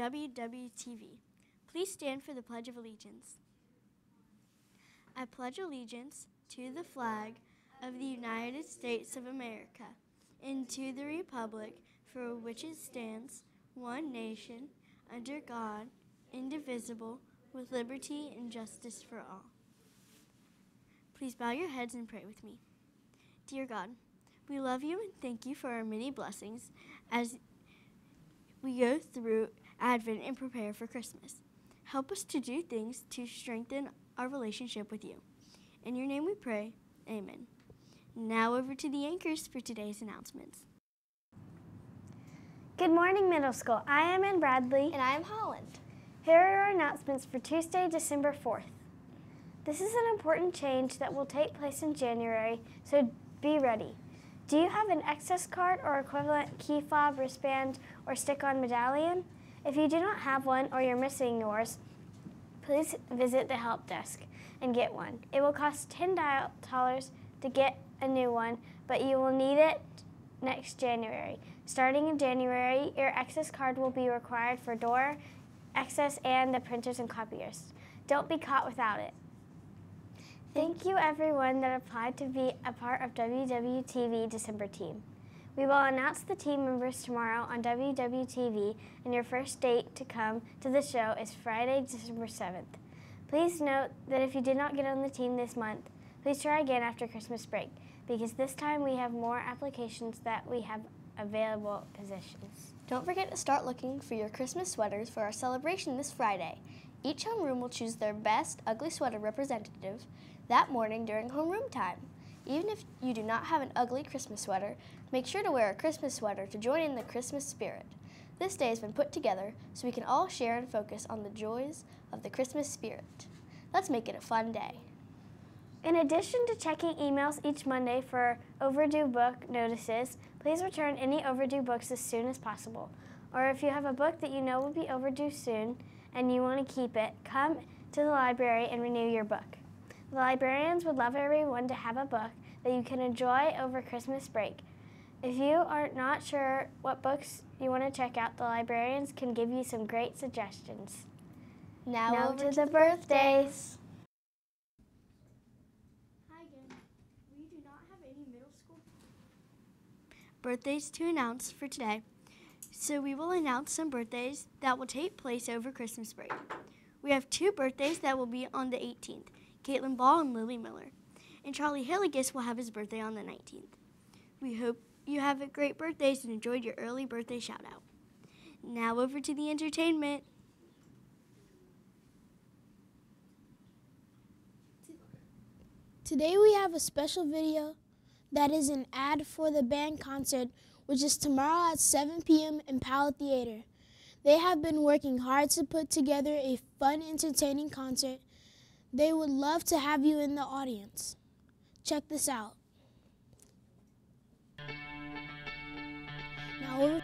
WWTV. Please stand for the Pledge of Allegiance. I pledge allegiance to the flag of the United States of America and to the republic for which it stands, one nation, under God, indivisible, with liberty and justice for all. Please bow your heads and pray with me. Dear God, we love you and thank you for our many blessings as we go through Advent and prepare for Christmas. Help us to do things to strengthen our relationship with you. In your name we pray. Amen. Now over to the anchors for today's announcements. Good morning, middle school. I am Ann Bradley. And I am Holland. Here are our announcements for Tuesday, December 4th. This is an important change that will take place in January, so be ready. Do you have an access card or equivalent key fob, wristband, or stick-on medallion? If you do not have one or you're missing yours, please visit the help desk and get one. It will cost $10 to get a new one, but you will need it next January. Starting in January, your access card will be required for door access and the printers and copiers. Don't be caught without it. Thank you everyone that applied to be a part of WWTV December team. We will announce the team members tomorrow on WWTV and your first date to come to the show is Friday, December 7th. Please note that if you did not get on the team this month, please try again after Christmas break because this time we have more applications that we have available positions. Don't forget to start looking for your Christmas sweaters for our celebration this Friday. Each homeroom will choose their best ugly sweater representative that morning during homeroom time. Even if you do not have an ugly Christmas sweater, make sure to wear a Christmas sweater to join in the Christmas spirit. This day has been put together so we can all share and focus on the joys of the Christmas spirit. Let's make it a fun day. In addition to checking emails each Monday for overdue book notices, please return any overdue books as soon as possible. Or if you have a book that you know will be overdue soon and you want to keep it, come to the library and renew your book. The librarians would love everyone to have a book that you can enjoy over Christmas break. If you are not sure what books you want to check out, the librarians can give you some great suggestions. Now, Now over to the birthdays. Hi again. We do not have any middle school birthdays to announce for today, so we will announce some birthdays that will take place over Christmas break. We have two birthdays that will be on the 18th Caitlin Ball and Lily Miller. And Charlie Hilligus will have his birthday on the 19th. We hope you have a great birthday and enjoyed your early birthday shout out. Now over to the entertainment. Today we have a special video that is an ad for the band concert, which is tomorrow at 7 p.m. in Powell Theater. They have been working hard to put together a fun, entertaining concert. They would love to have you in the audience. Check this out. Now,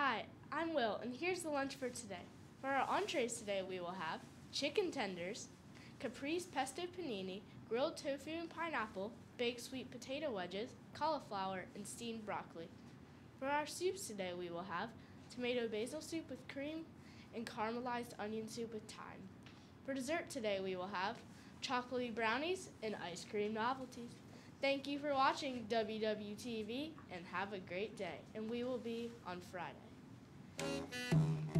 Hi, I'm Will, and here's the lunch for today. For our entrees today, we will have chicken tenders, caprese pesto panini, grilled tofu and pineapple, baked sweet potato wedges, cauliflower, and steamed broccoli. For our soups today, we will have tomato basil soup with cream, and caramelized onion soup with thyme. For dessert today, we will have chocolatey brownies and ice cream novelties. Thank you for watching WWTV and have a great day. And we will be on Friday. Thank you.